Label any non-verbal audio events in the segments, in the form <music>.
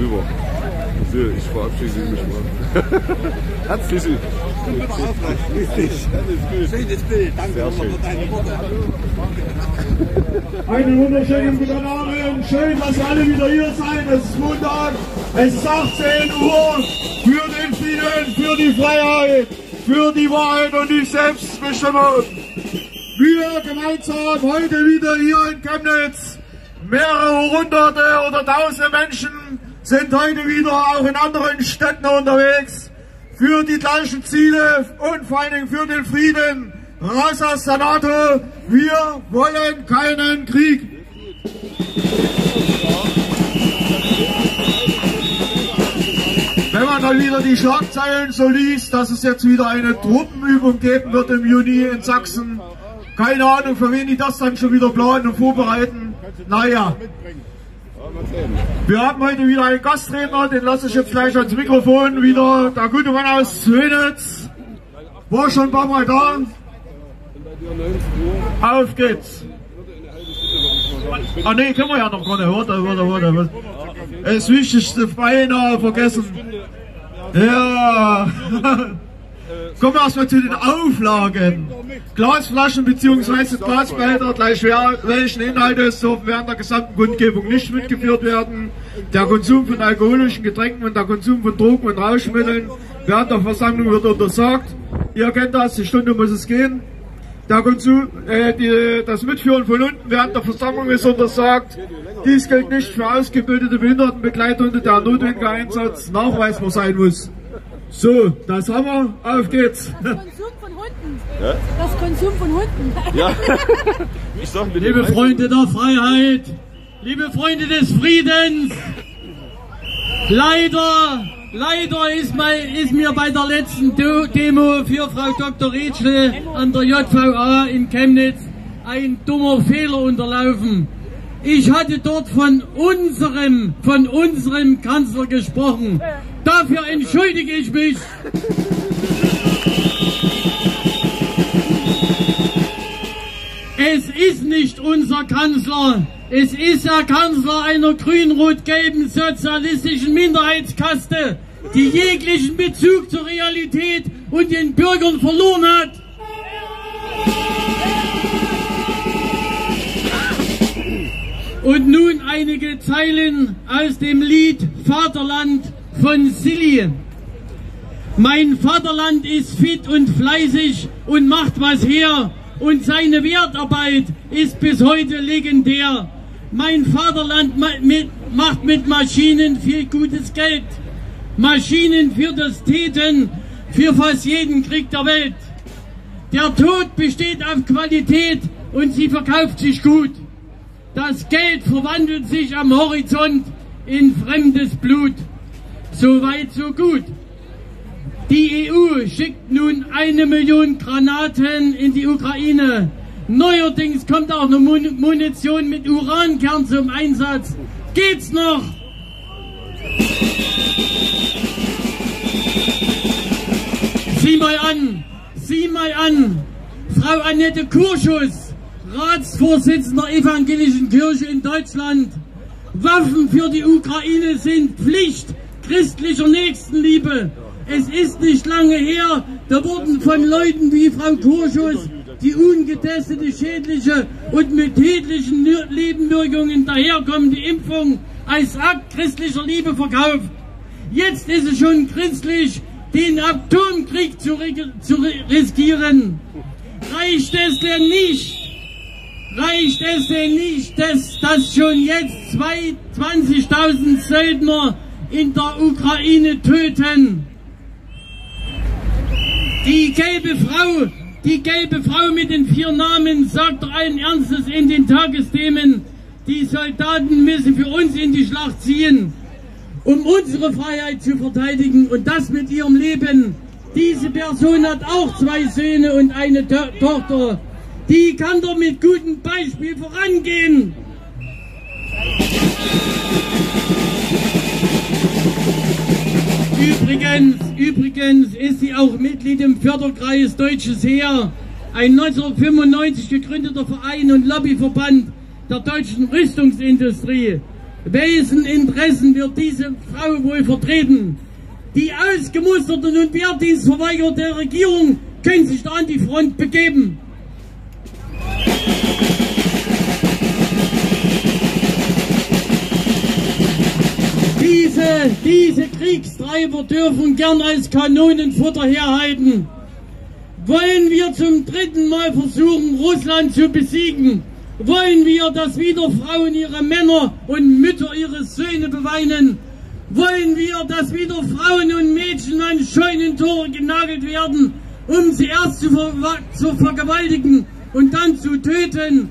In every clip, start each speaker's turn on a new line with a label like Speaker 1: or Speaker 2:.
Speaker 1: Super. So, ich verabschiede mich mal. <laughs> Herzlichen
Speaker 2: Richtig. Schönes Bild. Danke
Speaker 1: Sehr
Speaker 2: nochmal
Speaker 1: schön.
Speaker 2: für deine Worte.
Speaker 3: Einen wunderschönen guten Abend. Schön, dass ihr alle wieder hier seid. Es ist Montag. Es ist 18 Uhr. Für den Frieden, für die Freiheit, für die Wahrheit und die Selbstbestimmung. Wir gemeinsam heute wieder hier in Chemnitz. Mehrere hunderte oder tausende Menschen sind heute wieder auch in anderen Städten unterwegs. Für die gleichen Ziele und vor allen Dingen für den Frieden. Raus aus der NATO. Wir wollen keinen Krieg. Wenn man dann wieder die Schlagzeilen so liest, dass es jetzt wieder eine Truppenübung geben wird im Juni in Sachsen. Keine Ahnung, für wen die das dann schon wieder planen und vorbereiten. Naja. Wir haben heute wieder einen Gastredner, den lasse ich jetzt gleich ans Mikrofon. Wieder der gute Mann aus Svenitz. War schon ein paar Mal da. Auf geht's. Ah ne, können wir ja noch gar nicht. Warte, warte. warte. Das Wichtigste beinahe vergessen. Ja. <laughs> Kommen wir erstmal zu den Auflagen. Glasflaschen bzw. Glasbehälter gleich welchen Inhaltes dürfen während der gesamten Kundgebung nicht mitgeführt werden. Der Konsum von alkoholischen Getränken und der Konsum von Drogen und Rauschmitteln während der Versammlung wird untersagt. Ihr kennt das, die Stunde muss es gehen. Der Konsum, äh, die, das Mitführen von Hunden während der Versammlung ist untersagt. Dies gilt nicht für ausgebildete Behindertenbegleithunde, der notwendige Einsatz nachweisbar sein muss. So, das haben wir. Auf geht's.
Speaker 4: Konsum von Hunden. Das Konsum von Hunden.
Speaker 1: Ja. <laughs> Ich sag
Speaker 5: Liebe Freunde der Freiheit, liebe Freunde des Friedens, leider, leider ist, mein, ist mir bei der letzten Demo für Frau Dr. Rätschle an der JVA in Chemnitz ein dummer Fehler unterlaufen. Ich hatte dort von unserem, von unserem Kanzler gesprochen. Dafür entschuldige ich mich. Es ist nicht unser Kanzler. Es ist der Kanzler einer grün-rot-gelben sozialistischen Minderheitskaste, die jeglichen Bezug zur Realität und den Bürgern verloren hat. Und nun einige Zeilen aus dem Lied Vaterland von Silly. Mein Vaterland ist fit und fleißig und macht was her und seine Wertarbeit ist bis heute legendär. Mein Vaterland macht mit Maschinen viel gutes Geld. Maschinen für das Täten, für fast jeden Krieg der Welt. Der Tod besteht auf Qualität und sie verkauft sich gut. Das Geld verwandelt sich am Horizont in fremdes Blut. So weit, so gut. Die EU schickt nun eine Million Granaten in die Ukraine. Neuerdings kommt auch eine Mun Munition mit Urankern zum Einsatz. Geht's noch? Sieh mal an, sieh mal an, Frau Annette Kurschus, Ratsvorsitzender evangelischen Kirche in Deutschland. Waffen für die Ukraine sind Pflicht christlicher Nächstenliebe. Es ist nicht lange her, da wurden von Leuten wie Frau Kurschus die ungetestete, schädliche und mit tätlichen Nebenwirkungen daherkommende Impfung als Akt christlicher Liebe verkauft. Jetzt ist es schon christlich, den Atomkrieg zu, zu ri- riskieren. Reicht es denn nicht? Reicht es denn nicht, dass, dass schon jetzt zwei- 20.000 Söldner in der Ukraine töten? Die gelbe Frau, die gelbe Frau mit den vier Namen sagt allen Ernstes in den Tagesthemen, die Soldaten müssen für uns in die Schlacht ziehen, um unsere Freiheit zu verteidigen und das mit ihrem Leben. Diese Person hat auch zwei Söhne und eine to Tochter. Die kann doch mit gutem Beispiel vorangehen. Übrigens, übrigens ist sie auch Mitglied im Förderkreis Deutsches Heer, ein 1995 gegründeter Verein und Lobbyverband der deutschen Rüstungsindustrie. Wessen Interessen wird diese Frau wohl vertreten? Die ausgemusterten und Wehrdienstverweigerer der Regierung können sich da an die Front begeben. Diese, diese Kriegstreiber dürfen gern als Kanonenfutter herhalten. Wollen wir zum dritten Mal versuchen, Russland zu besiegen? Wollen wir, dass wieder Frauen ihre Männer und Mütter ihre Söhne beweinen? Wollen wir, dass wieder Frauen und Mädchen an Scheunentore genagelt werden, um sie erst zu, ver zu vergewaltigen und dann zu töten?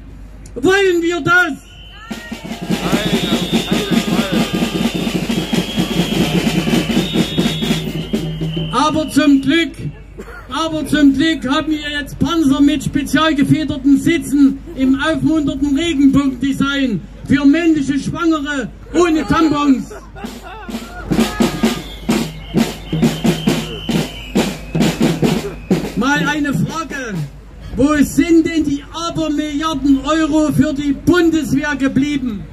Speaker 5: Wollen wir das? Aber zum Glück aber zum Glück haben wir jetzt Panzer mit spezial gefederten Sitzen im aufmunternden Regenbogendesign für männliche Schwangere ohne Tampons. Mal eine Frage. Wo sind denn die Abermilliarden Euro für die Bundeswehr geblieben?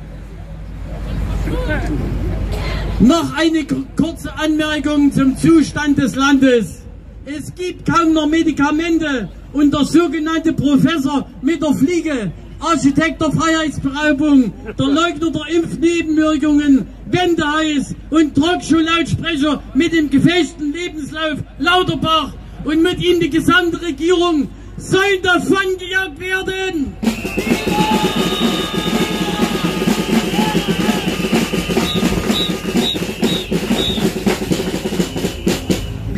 Speaker 5: Noch eine kurze Anmerkung zum Zustand des Landes. Es gibt kaum noch Medikamente und der sogenannte Professor mit der Fliege, Architekt der Freiheitsberaubung, der Leugner der Impfnebenwirkungen, Wendeheiß und Talkshow-Lautsprecher mit dem gefechten Lebenslauf Lauterbach und mit ihm die gesamte Regierung sollen davongejagt werden.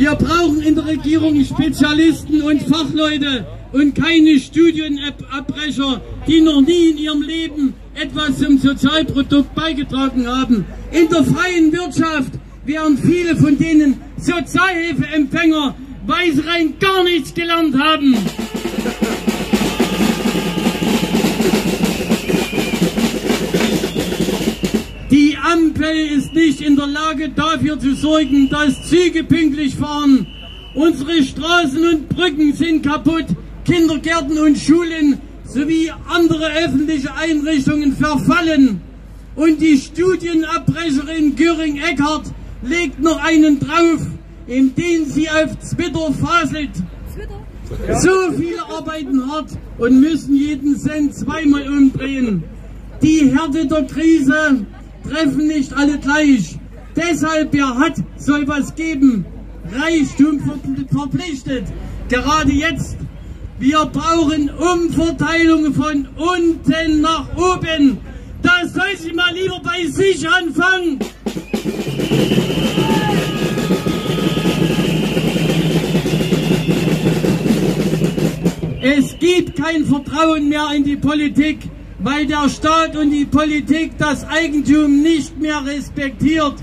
Speaker 5: Wir brauchen in der Regierung Spezialisten und Fachleute und keine Studienabbrecher, die noch nie in ihrem Leben etwas zum Sozialprodukt beigetragen haben. In der freien Wirtschaft wären viele von denen Sozialhilfeempfänger, weil sie rein gar nichts gelernt haben. Ampel ist nicht in der Lage dafür zu sorgen, dass Züge pünktlich fahren. Unsere Straßen und Brücken sind kaputt, Kindergärten und Schulen sowie andere öffentliche Einrichtungen verfallen. Und die Studienabbrecherin Göring-Eckardt legt noch einen drauf, indem sie auf Twitter faselt. So viele arbeiten hart und müssen jeden Cent zweimal umdrehen. Die Härte der Krise treffen nicht alle gleich. Deshalb, wer hat, soll was geben. Reichtum verpflichtet. Gerade jetzt. Wir brauchen Umverteilung von unten nach oben. Da soll sie mal lieber bei sich anfangen. Es gibt kein Vertrauen mehr in die Politik weil der Staat und die Politik das Eigentum nicht mehr respektiert.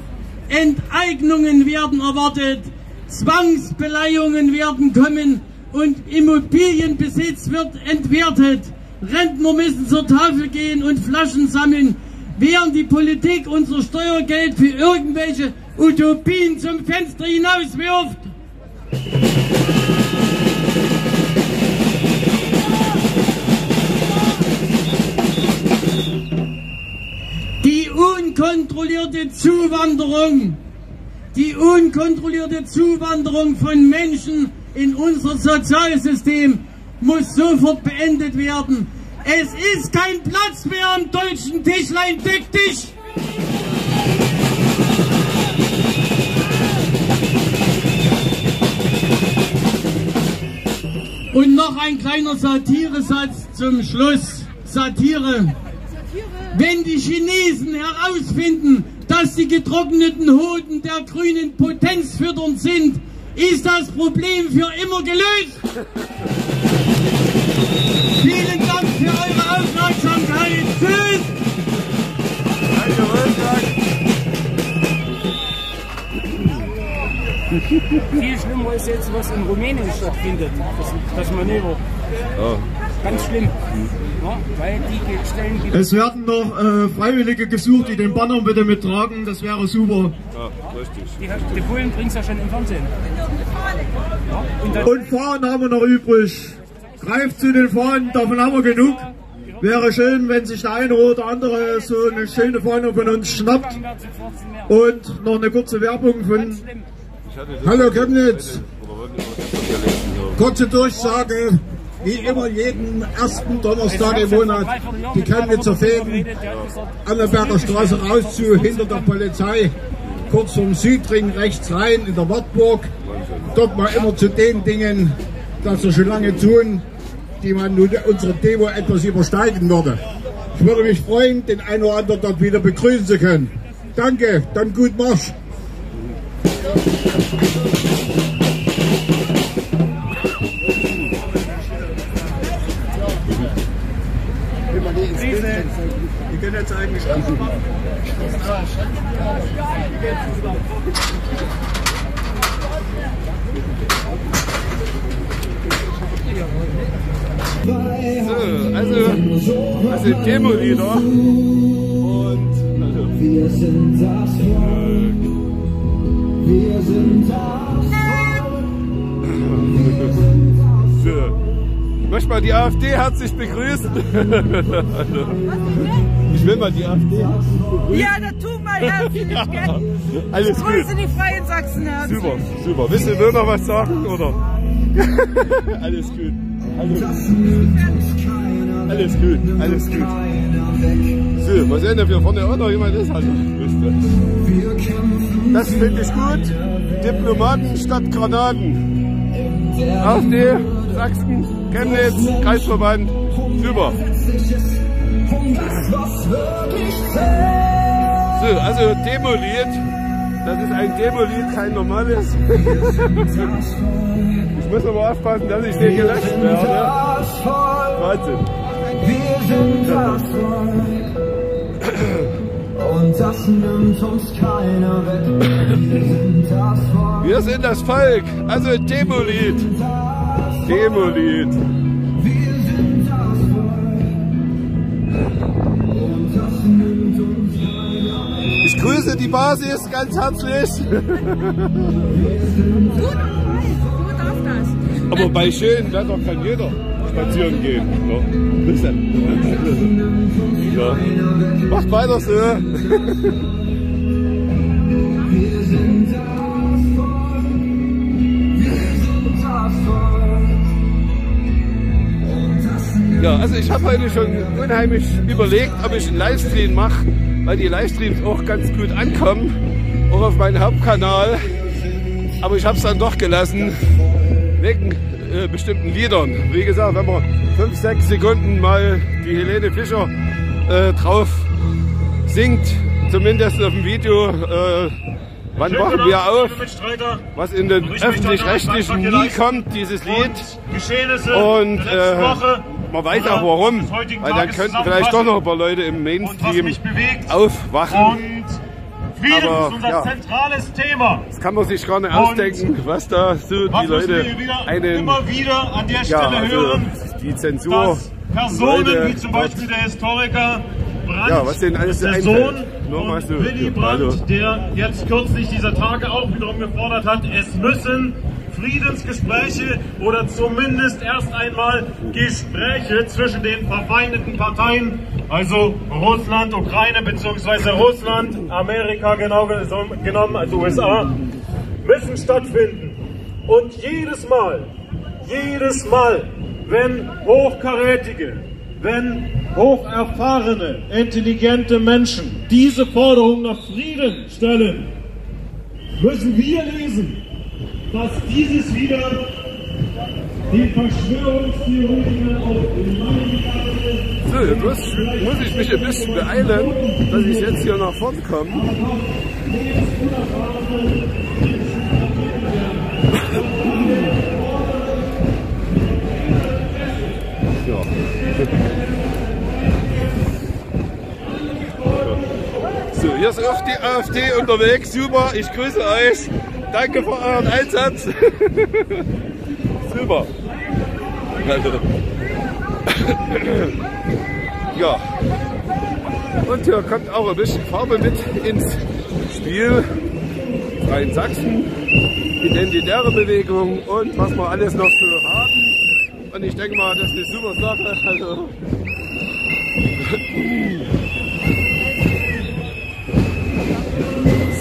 Speaker 5: Enteignungen werden erwartet, Zwangsbeleihungen werden kommen und Immobilienbesitz wird entwertet. Rentner müssen zur Tafel gehen und Flaschen sammeln, während die Politik unser Steuergeld für irgendwelche Utopien zum Fenster hinauswirft. Unkontrollierte Zuwanderung, die unkontrollierte Zuwanderung von Menschen in unser Sozialsystem muss sofort beendet werden. Es ist kein Platz mehr am deutschen Tischlein, deck dich! Und noch ein kleiner Satiresatz zum Schluss. Satire. Wenn die Chinesen herausfinden, dass die getrockneten Hoden der grünen Potenz füttern sind, ist das Problem für immer gelöst. Vielen Dank für eure Aufmerksamkeit. Tschüss.
Speaker 6: Viel schlimmer ist jetzt, was in Rumänien stattfindet, das, das Manöver. Oh. Ganz schlimm. Ja, weil die stellen die
Speaker 3: es werden noch äh, Freiwillige gesucht, die den Banner bitte mittragen. Das wäre super.
Speaker 6: Ja, richtig. Die, die Bullen bringen es ja schon im Fernsehen.
Speaker 3: Ja, und, und Fahnen haben wir noch übrig. Greift zu den Fahnen, davon haben wir genug. Wäre schön, wenn sich der eine oder andere so eine schöne Fahne von uns schnappt. Und noch eine kurze Werbung von
Speaker 2: Hallo Chemnitz. Kurze Durchsage. Wie immer jeden ersten Donnerstag im Monat die Chemnitzer Fäden Anneberger Straße raus zu, hinter der Polizei, kurz vom Südring rechts rein in der Wartburg. Dort mal immer zu den Dingen, dass wir schon lange tun, die man nun unsere Demo etwas übersteigen würde. Ich würde mich freuen, den einen oder anderen dort wieder begrüßen zu können. Danke, dann gut Marsch.
Speaker 3: Können jetzt eigentlich
Speaker 1: So, also, das sind Demo-Lieder. Und also,
Speaker 7: Wir sind das Volk. Wir sind das Volk.
Speaker 1: so. Ich möchte mal die AfD herzlich begrüßen. <laughs> ich will mal die AfD.
Speaker 8: Ja, das tun wir herzlich, gell?
Speaker 1: Alles gut.
Speaker 8: Grüße die Freien Sachsen herzlich.
Speaker 1: Super, super. Willst du nur noch was sagen, oder? <laughs> alles gut. Alles, alles gut, alles gut. So, mal sehen, ob hier vorne auch noch jemand ist. Also, ihr. Das finde ich gut. Diplomaten statt Granaten. AfD, Sachsen, Chemnitz, Kreisverband. Super. So, also Demoliert. Das ist ein Demolied, kein normales. ich muss aber aufpassen, dass ich den gelöscht werde. Wahnsinn.
Speaker 7: Wir sind das Volk. Und das nimmt uns keiner weg. Wir sind das Volk.
Speaker 1: Wir sind das Volk, also Demolied. Demolied.
Speaker 7: Wir sind das Volk. Und das nimmt uns keiner weg.
Speaker 1: Ich grüße die Basis ganz herzlich.
Speaker 4: Du darfst das.
Speaker 1: Aber bei schönem Wetter kann jeder spazieren gehen. Ja. Bis dann. Ja. Macht weiter so. Ja, also ich habe heute schon unheimlich überlegt, ob ich einen Livestream mache, weil die Livestreams auch ganz gut ankommen, auch auf meinem Hauptkanal. Aber ich habe es dann doch gelassen, wegen äh, bestimmten Liedern. Wie gesagt, wenn man 5, 6 Sekunden mal die Helene Fischer äh, drauf singt, zumindest auf dem Video, äh, wann wachen wir auf, was in den öffentlich-rechtlichen nie kommt, dieses Lied. Und äh, weiß auch warum, weil dann könnten vielleicht doch noch ein paar Leute im Mainstream aufwachen. Aber,
Speaker 9: ist unser
Speaker 1: ja.
Speaker 9: zentrales Thema.
Speaker 1: Das kann man sich gar nicht ausdenken, was da so die Leute
Speaker 9: wieder,
Speaker 1: einen,
Speaker 9: immer wieder an der
Speaker 1: ja,
Speaker 9: Stelle
Speaker 1: also
Speaker 9: hören,
Speaker 1: die Zensur,
Speaker 9: Personen
Speaker 1: Leute
Speaker 9: wie zum Beispiel der Historiker Brandt,
Speaker 1: Ja, was denen alles
Speaker 9: der
Speaker 1: einfällt.
Speaker 9: Sohn
Speaker 1: Nur mal so,
Speaker 9: Willy
Speaker 1: ja,
Speaker 9: Brandt,
Speaker 1: also.
Speaker 9: der jetzt kürzlich dieser Tage auch wiederum gefordert hat, es müssen Friedensgespräche oder zumindest erst einmal Gespräche zwischen den verfeindeten Parteien, also Russland, Ukraine bzw. Russland, Amerika genau genommen, also USA, müssen stattfinden. Und jedes Mal, jedes Mal, wenn hochkarätige, wenn hocherfahrene, intelligente Menschen diese Forderung nach Frieden stellen, müssen wir lesen, dass dieses wieder den Verschwörungstheoretikern auf
Speaker 1: So, jetzt muss, ich mich ein bisschen beeilen, dass ich jetzt hier nach vorne komme. So, hier ist auch die AfD unterwegs. Super, ich grüße euch. Danke für euren Einsatz. <laughs> Super. Also. <laughs> Ja. Und hier kommt auch ein bisschen Farbe mit ins Spiel. Freien Sachsen, identitäre Bewegung und was wir alles noch so haben. Und ich denke mal, das ist eine super Sache. Also, <laughs>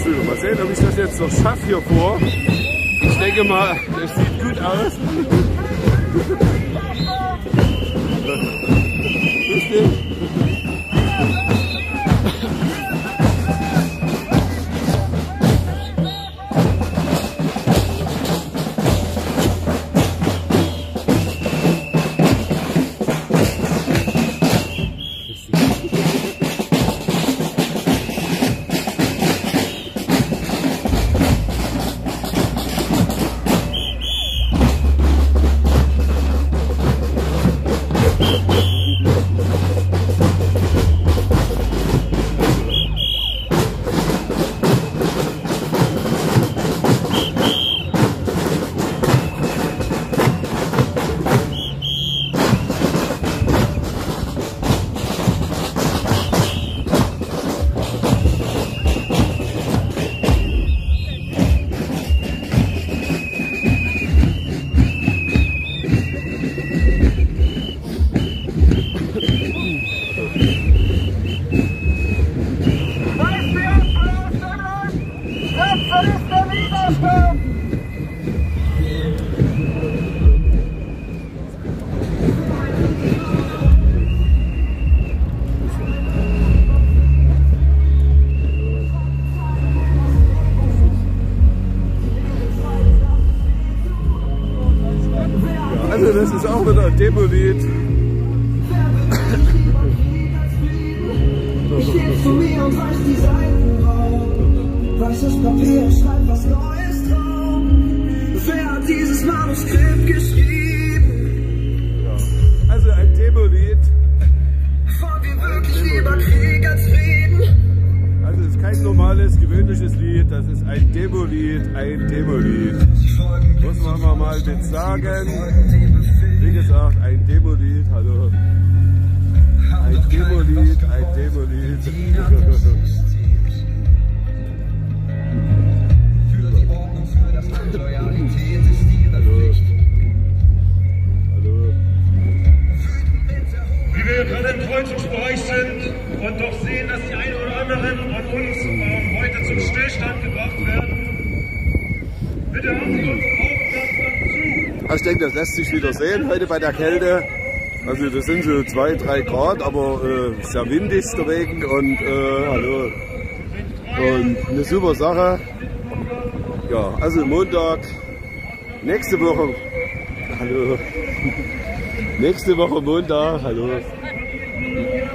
Speaker 1: So, mal sehen, ob ich das jetzt noch schaffe hier vor. Ich denke mal, es sieht gut aus. Grüß denke, das lässt sich wieder sehen heute bei der Kälte. Also das sind so zwei, drei Grad, aber äh, sehr windig der Regen und äh, hallo. Und eine super Sache. Ja, also Montag, nächste Woche, hallo. <laughs> Nächste Woche Montag, hallo.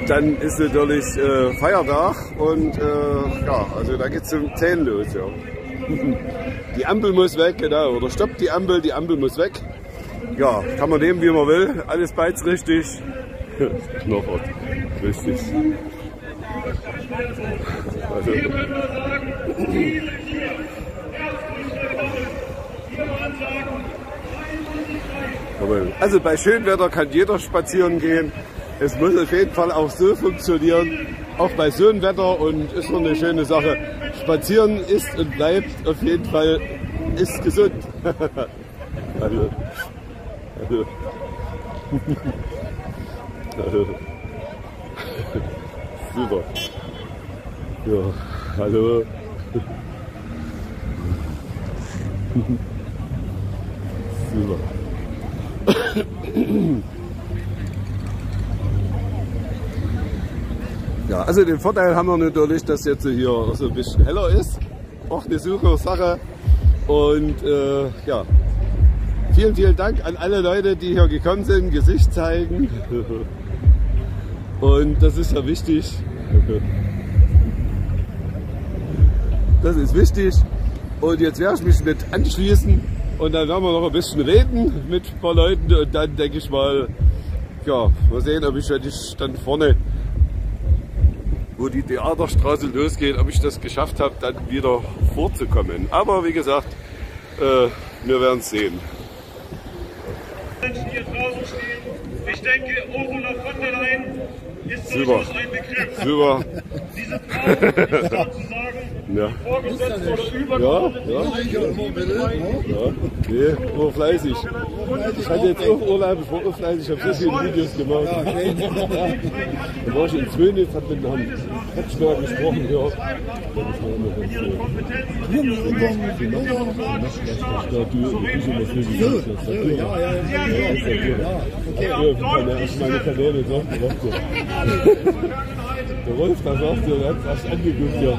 Speaker 1: Dann ist natürlich äh, Feiertag und äh, ja, also da geht's um 10 los. Ja. <laughs> Die Ampel muss weg, genau. Oder stoppt die Ampel, die Ampel muss weg. Ja, kann man nehmen, wie man will. Alles beides richtig. <laughs> Knochert. Richtig. Also, also bei Schönwetter kann jeder spazieren gehen. Es muss auf jeden Fall auch so funktionieren. Auch bei so einem Wetter und ist noch eine schöne Sache. Spazieren ist und bleibt auf jeden Fall ist gesund. <laughs> also. Super. Ja, hallo. Super. Ja, also den Vorteil haben wir natürlich, dass jetzt hier so ein bisschen heller ist. Auch eine super Sache. Und äh, ja, vielen, vielen Dank an alle Leute, die hier gekommen sind, Gesicht zeigen. Und das ist ja wichtig. Das ist wichtig. Und jetzt werde ich mich mit anschließen und dann werden wir noch ein bisschen reden mit ein paar Leuten und dann denke ich mal, ja, mal sehen, ob ich, wenn ich dann vorne, wo die Theaterstraße losgeht, ob ich das geschafft habe, dann wieder vorzukommen. Aber wie gesagt, äh, wir werden es sehen.
Speaker 9: Menschen hier draußen stehen. Ich denke, Ursula von der Leyen ist
Speaker 1: Super.
Speaker 9: durchaus <laughs>
Speaker 1: Ja.
Speaker 9: Oder
Speaker 1: Ja, ja. Ja, nee, nur fleißig. Ich hatte jetzt auch Urlaub, ich war auch fleißig, ich habe so viele Videos gemacht. <laughs> Da war ich in Zwönitz, hab mit Herrn Kretschmer gesprochen, ja.
Speaker 9: Ihre Kompetenzen und ihre Fähigkeiten demokratisch stark.
Speaker 1: meine Kanäle so gemacht. <laughs> Der Rolf, da sagt er hat fast angeguckt, ja.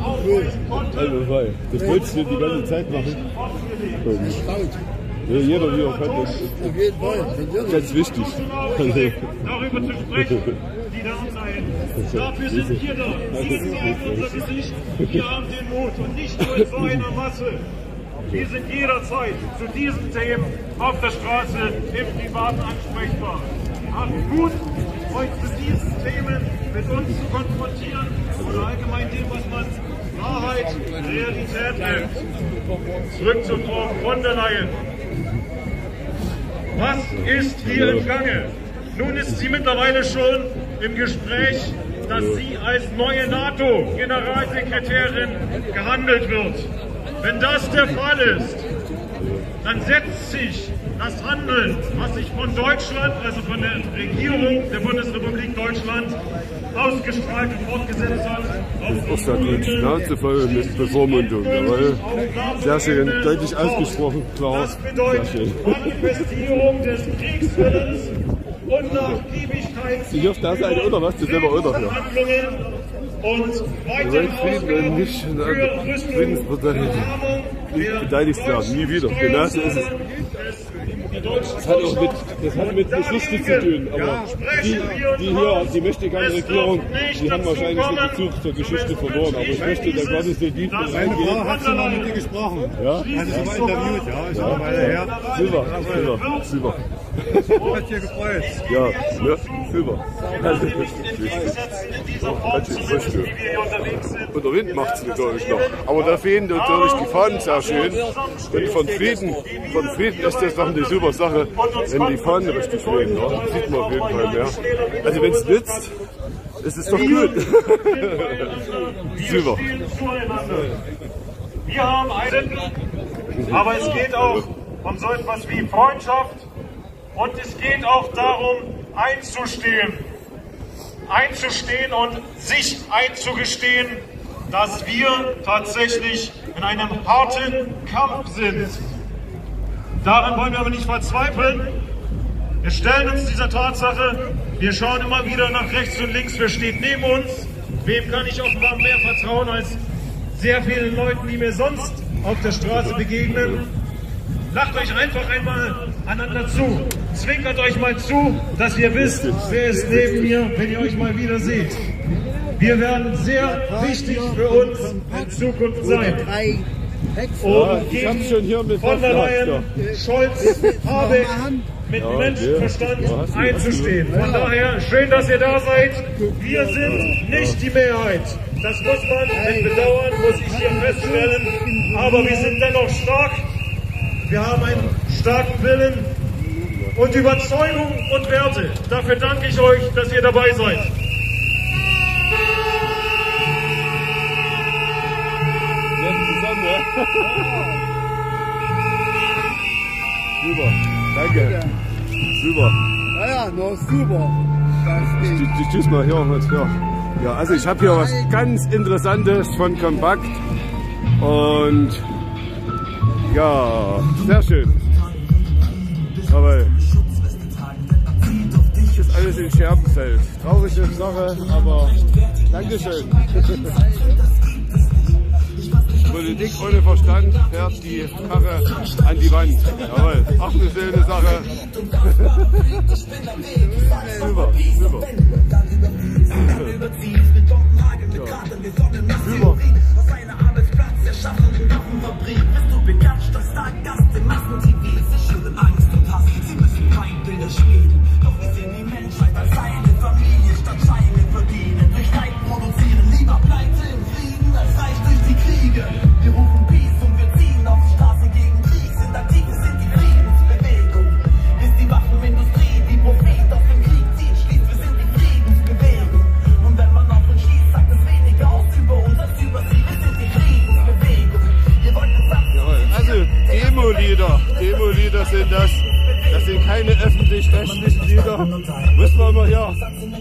Speaker 1: Also, weil, das wolltest du die ganze Zeit machen. Ja, jeder wie er kann, das ist ganz wichtig.
Speaker 9: darüber zu sprechen, die da sein. Dafür sind wir da. Sie zeigen unser Gesicht, wir haben den Mut und nicht nur in so einer Masse. Wir sind jederzeit zu diesen Themen auf der Straße im Privaten ansprechbar. Habt Mut, euch zu diesen Themen mit uns zu konfrontieren oder allgemein dem, was man Wahrheit, Realität nennt. Zurück zur Frau von der Leyen. Was ist hier im Gange? Nun ist sie mittlerweile schon im Gespräch, dass sie als neue NATO-Generalsekretärin gehandelt wird. Wenn das der Fall ist, dann setzt sich das Handeln, was sich von Deutschland, also von der Regierung der Bundesrepublik Deutschland ausgestrahlt und fortgesetzt hat, auf
Speaker 1: Auch sagt die Schnauze voll mit Bevormundung, jawohl. Sehr schön, deutlich ausgesprochen, klar.
Speaker 9: Das bedeutet. Manifestierung des Kriegswillens und Nachgiebigkeit
Speaker 1: Sie dürfen da sein, oder was? Das ist aber oder?
Speaker 9: Handlungen und weitere
Speaker 1: Frieden nicht in einer Friedenspartei beteiligt werden. Nie wieder. Genau so ist es. Das hat auch mit, das hat mit Geschichte zu tun. Aber die, die hier, die mächtige Regierung, die haben wahrscheinlich den Bezug zur Geschichte verloren. Aber ich möchte da gar nicht so tief
Speaker 9: Meine
Speaker 1: reingehen.
Speaker 10: hat schon mal mit dir gesprochen.
Speaker 1: Ja?
Speaker 10: Hatte sie mal interviewt, ja. Ist schon eine Weile her.
Speaker 1: Super, super, super.
Speaker 10: Hat dich gefreut.
Speaker 1: Ja, ja, super. Also,
Speaker 9: dieser Form zu sitzen, wie wir hier unterwegs sind.
Speaker 1: Und der Wind macht es natürlich noch. Aber da fehlen natürlich die Fahnen sehr schön. Und von Frieden, von Frieden ist das doch eine super Sache, wenn die Fahnen richtig fehlen. Ja, das sieht man auf jeden Fall mehr. Also wenn es nützt, ist es doch gut. super.
Speaker 9: Wir haben einen, aber es geht auch um so etwas wie Freundschaft und es geht auch darum, einzustehen. Einzustehen und sich einzugestehen, dass wir tatsächlich in einem harten Kampf sind. Daran wollen wir aber nicht verzweifeln. Wir stellen uns dieser Tatsache, wir schauen immer wieder nach rechts und links, wer steht neben uns. Wem kann ich offenbar mehr vertrauen als sehr vielen Leuten, die mir sonst auf der Straße begegnen. Lacht euch einfach einmal einander zu. Zwinkert euch mal zu, dass ihr wisst, wer ist neben mir, wenn ihr euch mal wieder seht. Wir werden sehr wichtig für uns in Zukunft sein. Um
Speaker 1: hier mit
Speaker 9: von der Leyen, Scholz, Habeck mit
Speaker 1: Ja,
Speaker 9: Menschenverstand
Speaker 1: ja,
Speaker 9: einzustehen. Von daher, schön, dass ihr da seid. Wir sind nicht die Mehrheit. Das muss man mit Bedauern, muss ich hier feststellen. Aber wir sind dennoch stark. Wir haben einen starken Willen und Überzeugung und Werte. Dafür danke ich euch, dass ihr dabei seid.
Speaker 1: Super, danke. Super.
Speaker 10: Naja, noch super.
Speaker 1: Tschüss, mal hier. Was, ja. also ich habe hier was ganz Interessantes von Compact. Und ja, sehr schön. Aber das ist alles in Scherbenfeld. Traurige Sache, aber Dankeschön. <laughs> Politik ohne Verstand fährt die Karre an die Wand. Jawohl, auch eine schöne Sache. super, super. Ja.
Speaker 7: Über uns sind
Speaker 1: das, das sind keine öffentlich-rechtlichen Lieder. Müssen wir mal hier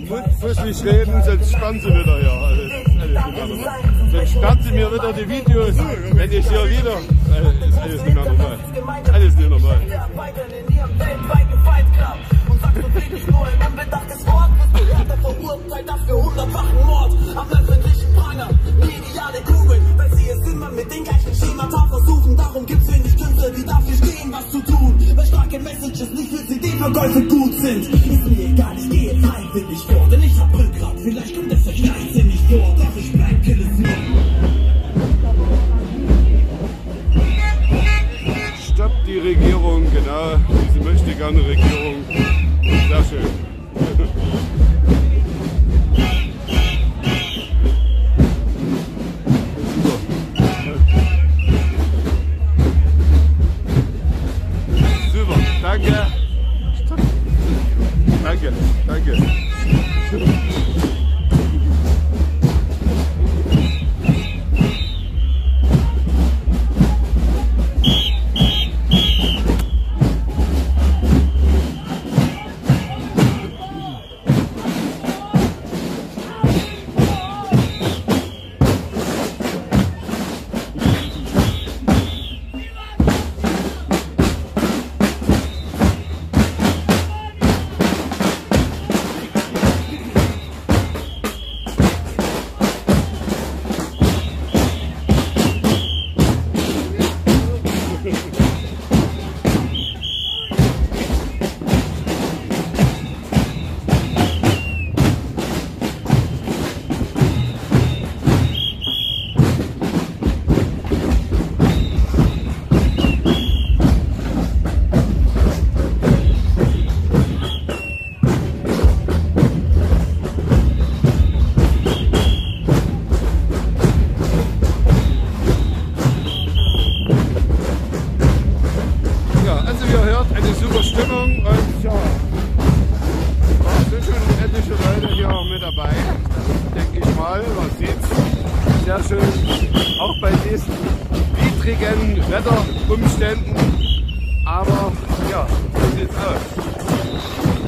Speaker 1: mundfußlich reden, sonst sperren sie wieder hier. Alles, alles normal. Sonst sperren sie mir wieder die Videos, wenn ich hier Lieder. Alles, alles nicht mehr normal. Alles nicht normal.
Speaker 7: Darum gibt's wenig Künstler, die dafür stehen, was zu tun. Starke Messages nicht für CD-Verkäufe gut sind. Ist mir egal, ich gehe freiwillig vor, denn ich hab Rückgrat. Vielleicht kommt es euch leichtsinnig vor, doch ich bleib Killesmord.
Speaker 1: Stoppt die Regierung, genau, diese möchte gerne Regierung. Sehr schön. <laughs> Danke, danke. Sehr schön, auch bei diesen widrigen Wetterumständen, aber ja, so sieht's aus.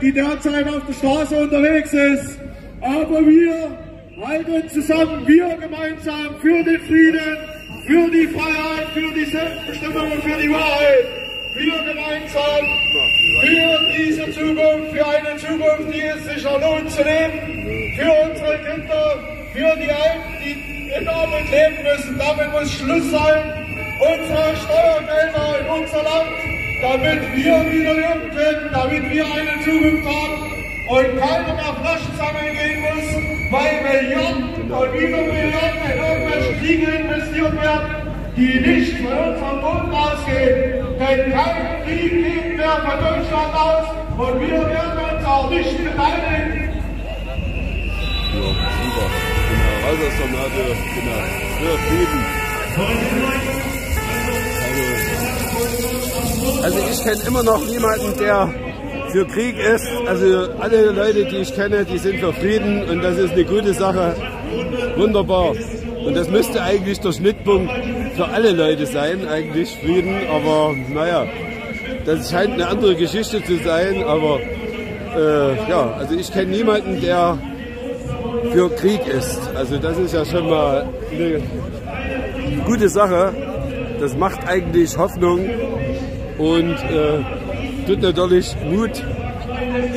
Speaker 3: Die derzeit auf der Straße unterwegs ist, aber wir halten zusammen, wir gemeinsam für den Frieden, für die Freiheit, für die Selbstbestimmung und für die Wahrheit. Wir gemeinsam für diese Zukunft, für eine Zukunft, die es sich lohnt zu leben, für unsere Kinder, für die Alten, die in Armut leben müssen. Damit muss Schluss sein. Unsere Steuergelder in unser Land, damit wir wieder leben können, damit wir eine Zukunft haben und keiner mehr Flaschen sammeln gehen muss, weil Milliarden und wieder Milliarden in irgendwelche Kriege investiert werden, die nicht von unserem Boden ausgehen. Denn kein Krieg geht mehr von Deutschland aus und wir werden uns auch nicht beteiligen.
Speaker 1: Ja, super. Genau, also Sonate, genau. Für Frieden. Also, ich kenne immer noch niemanden, der für Krieg ist. Also alle Leute, die ich kenne, die sind für Frieden und das ist eine gute Sache. Wunderbar. Und das müsste eigentlich der Schnittpunkt für alle Leute sein, eigentlich Frieden. Aber naja, das scheint eine andere Geschichte zu sein. Aber äh, ja, also ich kenne niemanden, der für Krieg ist. Also das ist ja schon mal eine gute Sache. Das macht eigentlich Hoffnung und äh, tut natürlich Mut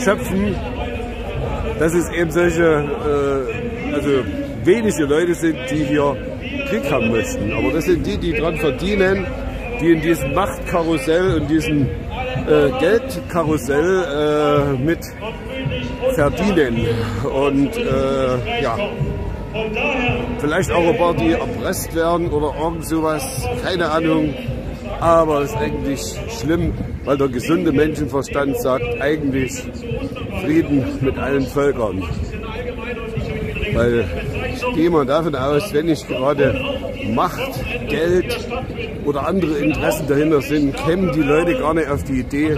Speaker 1: schöpfen, dass es eben solche, äh, also wenige Leute sind, die hier Krieg haben möchten. Aber das sind die, die daran verdienen, die in diesem Machtkarussell und diesem äh, Geldkarussell äh, mit verdienen. Und äh, ja, vielleicht auch ein paar, die erpresst werden oder irgend sowas, keine Ahnung. Aber es ist eigentlich schlimm, weil der gesunde Menschenverstand sagt eigentlich Frieden mit allen Völkern. Weil ich gehe mal davon aus, wenn nicht gerade Macht, Geld oder andere Interessen dahinter sind, kämen die Leute gar nicht auf die Idee,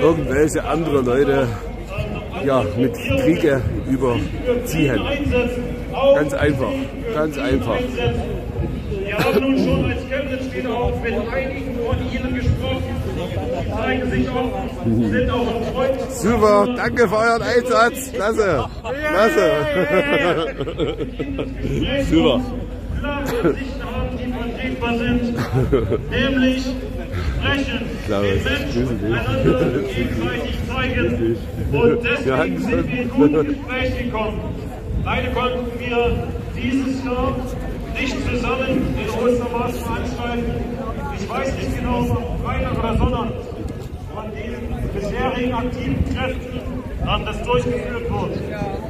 Speaker 1: irgendwelche andere Leute ja, mit Kriege überziehen. Ganz einfach, ganz einfach.
Speaker 9: Auch mit einigen von Ihnen gesprochen. Sie zeigen sich offen, sind auch freundlich.
Speaker 1: Super, danke für euren Einsatz. Klasse, klasse. Super.
Speaker 9: klare Sichten haben, die vertretbar sind, nämlich sprechen,
Speaker 1: Klaus,
Speaker 9: den Menschen einander gegenseitig zeigen. Und deswegen sind wir in guten Gespräch gekommen. Leider konnten wir dieses Jahr nicht zusammen den Ostermarsch veranstalten. Ich weiß nicht genau, ob Freitag oder Sonntag von den bisherigen aktiven Kräften dann das durchgeführt wird.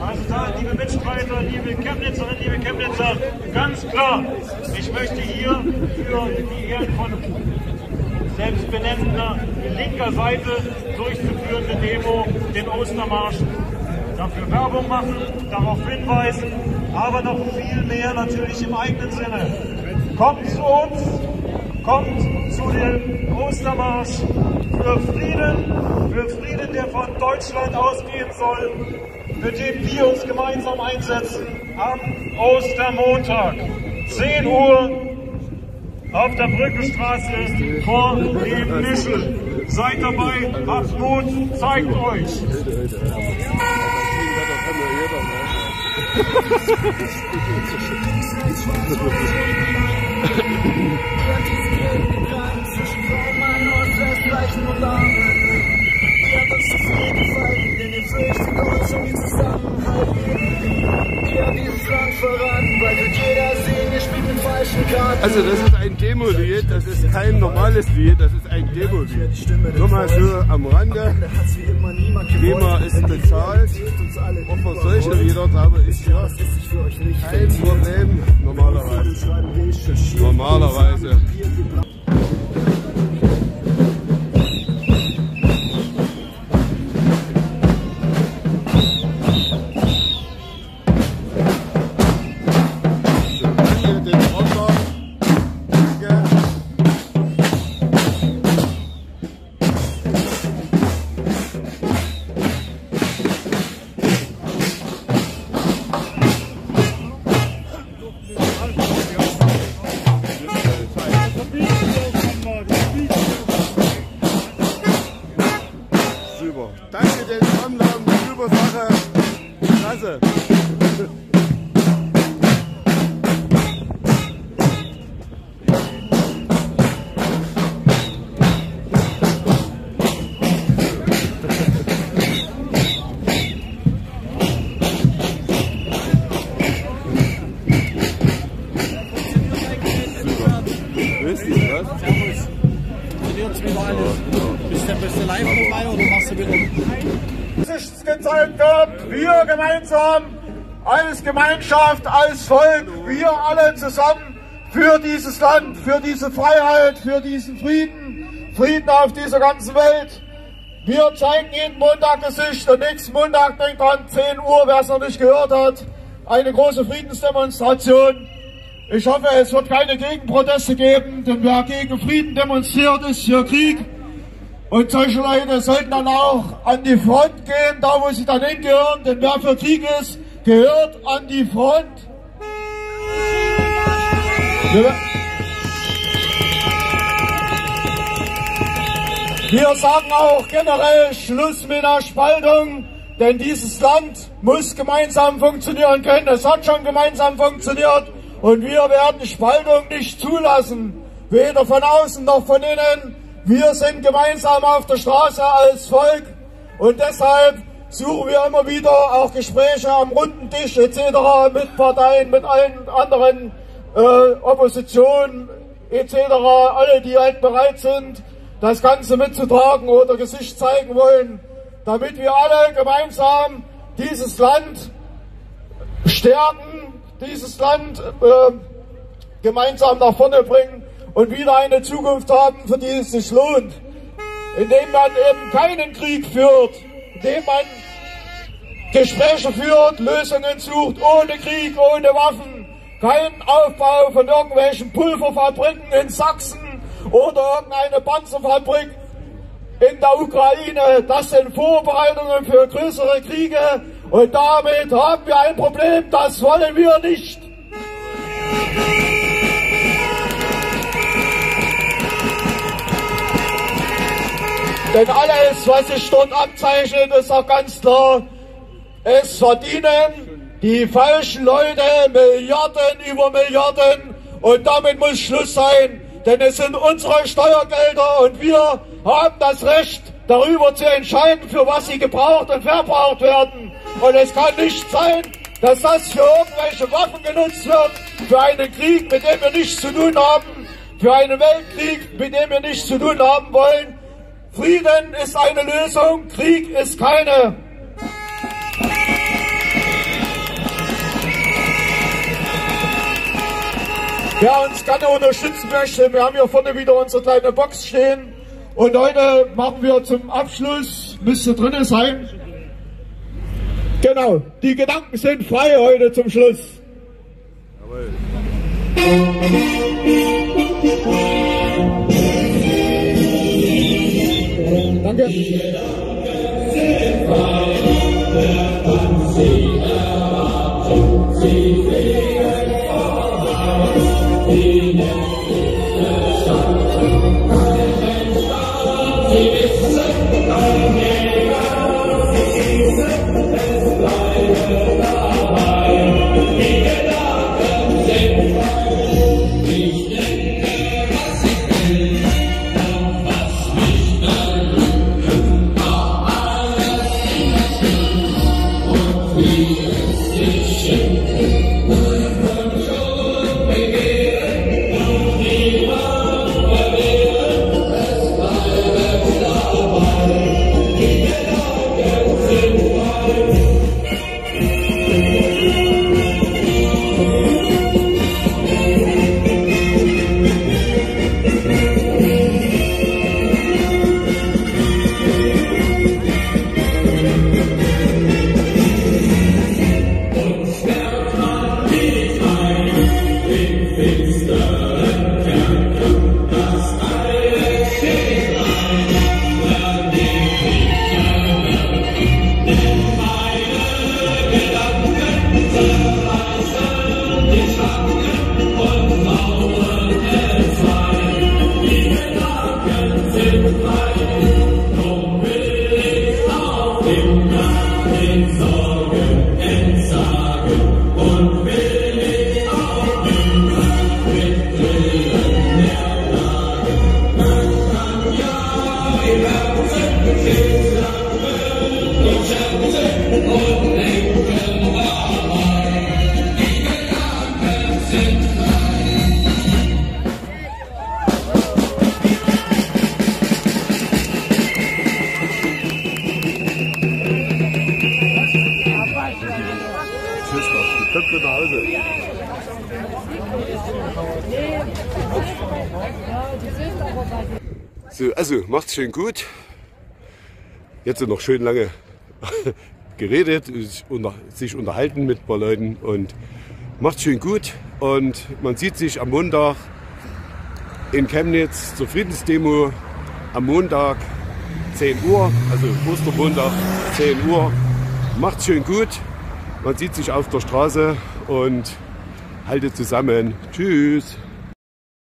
Speaker 9: Also da, liebe Mitstreiter, liebe Chemnitzerinnen, liebe Chemnitzer, ganz klar, ich möchte hier für die Ehren von selbstbenennender linker Seite durchzuführende Demo den Ostermarsch dafür Werbung machen, darauf hinweisen, aber noch viel mehr natürlich im eigenen Sinne. Kommt zu uns, kommt zu dem Ostermarsch für Frieden, für Frieden, der von Deutschland ausgehen soll, für den wir uns gemeinsam einsetzen am Ostermontag, 10 Uhr auf der Brückenstraße vor dem Mischel. Seid dabei, habt Mut, zeigt euch.
Speaker 1: Also das ist ein Demo-Lied, das ist kein normales Lied, das ist ein Demo-Lied. Nur mal so am Rande. GEMA ist bezahlt. Und für solche Lieder glaube ich ja kein Problem normalerweise. Normalerweise. Sache. Klasse.
Speaker 3: Gemeinsam als Gemeinschaft, als Volk, wir alle zusammen für dieses Land, für diese Freiheit, für diesen Frieden, Frieden auf dieser ganzen Welt. Wir zeigen jeden Montag Gesicht und nächsten Montag, denkt dran, 10 Uhr, wer es noch nicht gehört hat, eine große Friedensdemonstration. Ich hoffe, es wird keine Gegenproteste geben, denn wer gegen Frieden demonstriert, ist für Krieg. Und solche Leute sollten dann auch an die Front gehen, da wo sie dann hingehören, denn wer für Krieg ist, gehört an die Front. Wir, sagen auch generell Schluss mit der Spaltung, denn dieses Land muss gemeinsam funktionieren können. Es hat schon gemeinsam funktioniert und wir werden Spaltung nicht zulassen, weder von außen noch von innen. Wir sind gemeinsam auf der Straße als Volk und deshalb suchen wir immer wieder auch Gespräche am runden Tisch etc. mit Parteien, mit allen anderen äh, Oppositionen etc. Alle, die halt bereit sind, das Ganze mitzutragen oder Gesicht zeigen wollen, damit wir alle gemeinsam dieses Land stärken, dieses Land äh, gemeinsam nach vorne bringen und wieder eine Zukunft haben, für die es sich lohnt. Indem man eben keinen Krieg führt, indem man Gespräche führt, Lösungen sucht, ohne Krieg, ohne Waffen, kein Aufbau von irgendwelchen Pulverfabriken in Sachsen oder irgendeine Panzerfabrik in der Ukraine. Das sind Vorbereitungen für größere Kriege und damit haben wir ein Problem, das wollen wir nicht. Denn alles, was sich dort abzeichnet, ist auch ganz klar, es verdienen die falschen Leute Milliarden über Milliarden und damit muss Schluss sein, denn es sind unsere Steuergelder und wir haben das Recht, darüber zu entscheiden, für was sie gebraucht und verbraucht werden. Und es kann nicht sein, dass das für irgendwelche Waffen genutzt wird, für einen Krieg, mit dem wir nichts zu tun haben, für einen Weltkrieg, mit dem wir nichts zu tun haben wollen. Frieden ist eine Lösung, Krieg ist keine. Wer uns gerne unterstützen möchte, wir haben hier vorne wieder unsere kleine Box stehen. Und heute machen wir zum Abschluss, müsste drinnen sein. Genau, die Gedanken sind frei heute zum Schluss. Jawohl. <laughs> Danke.
Speaker 1: So, Jetzt noch schön lange <laughs> geredet, sich unterhalten mit ein paar Leuten und macht's schön gut. Und man sieht sich am Montag in Chemnitz zur Friedensdemo am Montag 10 Uhr, also Ostermontag 10 Uhr. Macht's schön gut. Man sieht sich auf der Straße und haltet zusammen. Tschüss.